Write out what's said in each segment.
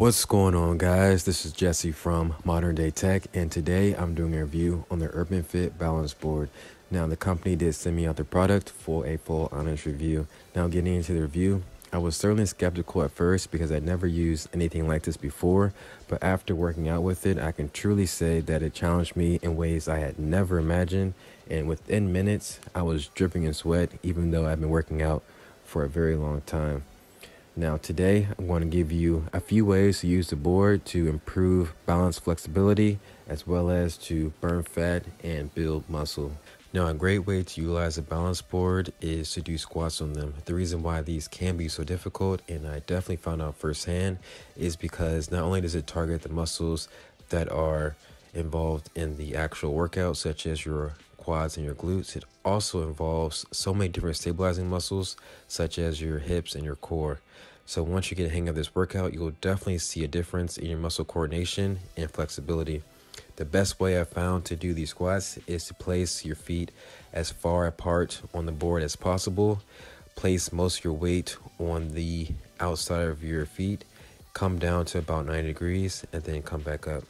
What's going on, guys? This is Jesse from Modern Day Tech, and today I'm doing a review on the URBNFit Balance Board. Now, the company did send me out the product for a full honest review. Now, getting into the review, I was certainly skeptical at first because I'd never used anything like this before, but after working out with it, I can truly say that it challenged me in ways I had never imagined. And within minutes, I was dripping in sweat, even though I've been working out for a very long time. Now today I'm going to give you a few ways to use the board to improve balance flexibility as well as to burn fat and build muscle. Now a great way to utilize a balance board is to do squats on them. The reason why these can be so difficult and I definitely found out firsthand is because not only does it target the muscles that are involved in the actual workout such as your quads and your glutes, it also involves so many different stabilizing muscles such as your hips and your core. So once you get a hang of this workout, you'll definitely see a difference in your muscle coordination and flexibility. The best way I've found to do these squats is to place your feet as far apart on the board as possible. Place most of your weight on the outside of your feet. Come down to about 90 degrees and then come back up.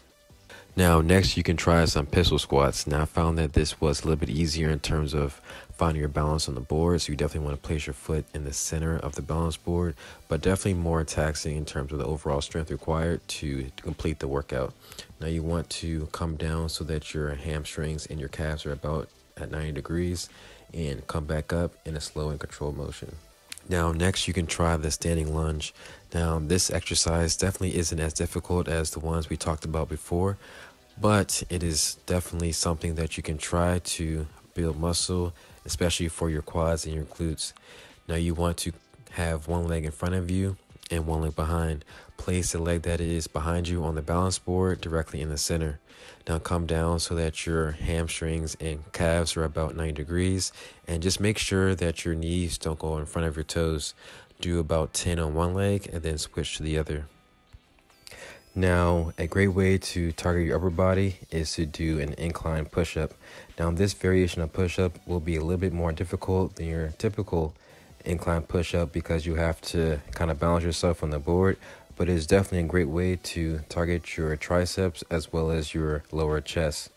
Now, next you can try some pistol squats. Now, I found that this was a little bit easier in terms of finding your balance on the board. So you definitely want to place your foot in the center of the balance board, but definitely more taxing in terms of the overall strength required to, complete the workout. Now you want to come down so that your hamstrings and your calves are about at 90 degrees and come back up in a slow and controlled motion. Now, next you can try the standing lunge. Now, this exercise definitely isn't as difficult as the ones we talked about before, but it is definitely something that you can try to build muscle, especially for your quads and your glutes. Now, you want to have one leg in front of you and one leg behind. Place the leg that is behind you on the balance board directly in the center. Now come down so that your hamstrings and calves are about 90 degrees and just make sure that your knees don't go in front of your toes. Do about 10 on one leg and then switch to the other. Now, a great way to target your upper body is to do an incline push up. Now, this variation of push up will be a little bit more difficult than your typical incline push up because you have to kind of balance yourself on the board, but it is definitely a great way to target your triceps as well as your lower chest.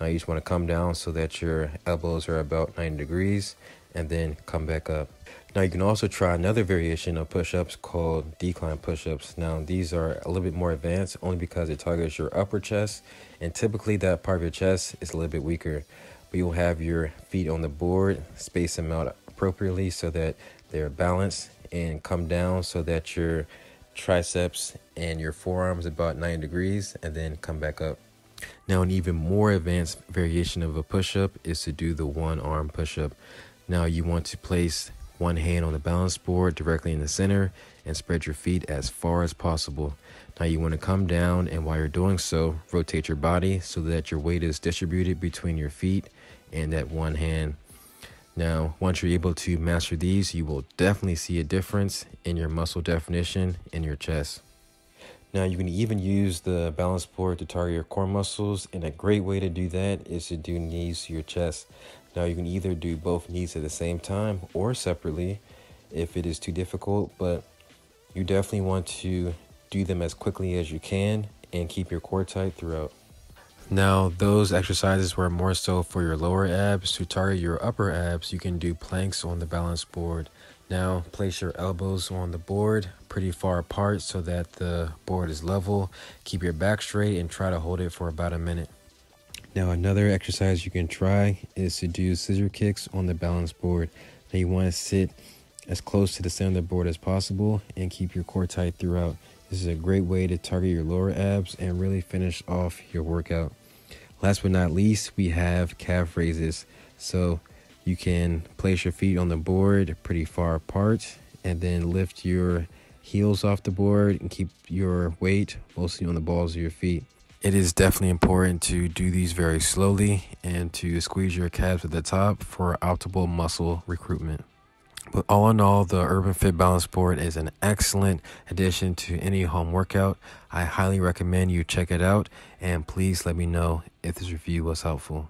Now you just want to come down so that your elbows are about 90 degrees and then come back up. Now you can also try another variation of push-ups called decline push-ups. Now these are a little bit more advanced only because it targets your upper chest and typically that part of your chest is a little bit weaker. But you'll have your feet on the board, space them out appropriately so that they're balanced and come down so that your triceps and your forearms about 90 degrees and then come back up. Now an even more advanced variation of a push-up is to do the one arm push-up. Now you want to place one hand on the balance board directly in the center and spread your feet as far as possible. Now you want to come down and while you're doing so, rotate your body so that your weight is distributed between your feet and that one hand now, once you're able to master these, you will definitely see a difference in your muscle definition in your chest. Now, you can even use the balance board to target your core muscles, and a great way to do that is to do knees to your chest. Now, you can either do both knees at the same time or separately if it is too difficult, but you definitely want to do them as quickly as you can and keep your core tight throughout. Now, those exercises were more so for your lower abs. To target your upper abs, you can do planks on the balance board. Now, place your elbows on the board pretty far apart so that the board is level. Keep your back straight and try to hold it for about a minute. Now, another exercise you can try is to do scissor kicks on the balance board. Now, you want to sit as close to the center of the board as possible and keep your core tight throughout. This is a great way to target your lower abs and really finish off your workout. Last but not least, we have calf raises. So you can place your feet on the board pretty far apart and then lift your heels off the board and keep your weight mostly on the balls of your feet. It is definitely important to do these very slowly and to squeeze your calves at the top for optimal muscle recruitment. But all in all, the URBNFit Balance Board is an excellent addition to any home workout. I highly recommend you check it out and please let me know if this review was helpful.